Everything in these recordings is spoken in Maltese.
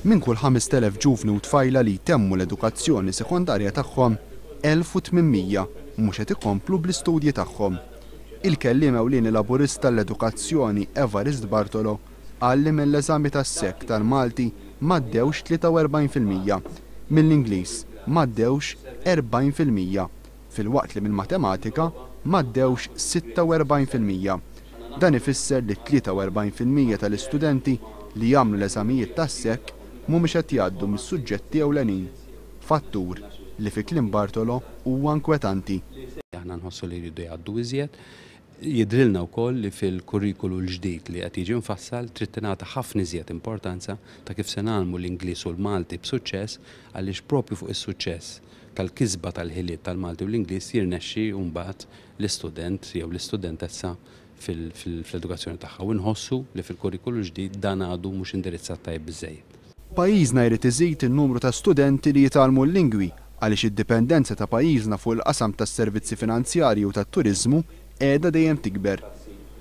Minn kull 5,000 ġuvni u tfajla li jtemmu l-edukazzjoni sekondarja tagħhom, 1,800 mhux qed ikomplu bl-istudji tagħhom. Il-Kelliem Ewlieni Laburista għall-Edukazzjoni Evarist Bartolo qal li mill-eżami tas-SEC tal-Malti m'għaddewx 43 fil-mija, mill-Ingliż m'għaddewx 40 fil-mija, filwaqt li mill-matematika m'għaddewx 46 fil-mija. Dan ifisser li 43 fil-mija tal-istudenti li jagħmlu l-eżamijiet tas-SEC mhumiex qed jgħaddu mis-suġġetti ewlenin, fattur li fi kliem Bartolo huwa inkwetanti. Aħna nħossu li jridu jgħaddu iżjed. Jidhrilna wkoll li fil-kurrikulu l-ġdid li qed jiġi mfassal trid tingħata ħafna iżjed importanza ta' kif se ngħallmu l-Ingliż u l-Malti b'suċċess għaliex proprju fuq is-suċċess tal-kisba tal-ħiliet tal-Malti u l-Ingliż jirnexxi mbagħad l-istudent jew l-istudentessa fl-edukazzjoni tagħha u nħossu li fil-kurrikulu l-ġdid dan għadu mhux indirizzat tajjeb biżżejjed. Pajjiżna jrid iżid in-numru ta' studenti li jitgħallmu l-lingwi għaliex id-dipendenza ta' pajjiżna fuq il-qasam tas-servizzi finanzjarji u tat-turiżmu qiegħda dejjem tikber.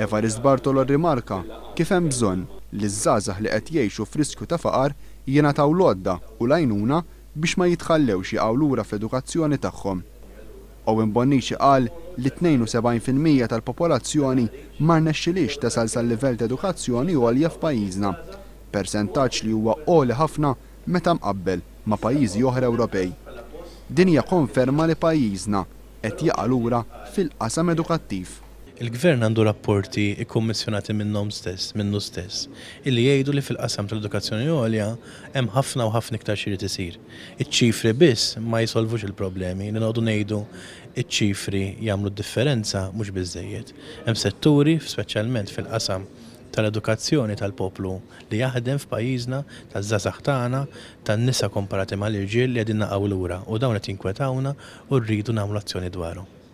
Evarist Bartolo rrimarka kif hemm bżonn li ż-żgħażagħ li qed jgħixu f'riskju ta' faqar jingħataw l-għodda u l-għajnuna biex ma jitħallewx jaqgħu lura fl-edukazzjoni tagħhom. Owen Bonnici qal li 72 fil-mija tal-popolazzjoni ma rnexxilhiex tasal sal-livell ta' edukazzjoni għolja f'pajjiżna, persentaġġ li huwa għoli ħafna meta mqabbel ma' pajjiżi oħra Ewropej. Din hija konferma li pajjiżna qed jaqa' lura fil-qasam edukattiv. Il-Gvern għandu rapporti kkummissjonati minnhom stess, minnu stess, illi jgħidu li fil-qasam tal-edukazzjoni għolja hemm ħafna u ħafna iktar x'irid isir. Iċ-ċifri biss ma jsolvux il-problemi, li noqogħdu ngħidu iċ-ċifri jagħmlu d-differenza mhux biżżejjed. Hemm setturi, speċjalment fil-qasam tal-edukazzjoni tal-poplu li jaħdem f'pajjiżna, taż-żgħażagħ tagħna, tan-nisa komparati mal-irġiel li qegħdin naqgħu lura u dawn qed jinkwetawna u rridu nagħmlu azzjoni dwarhom.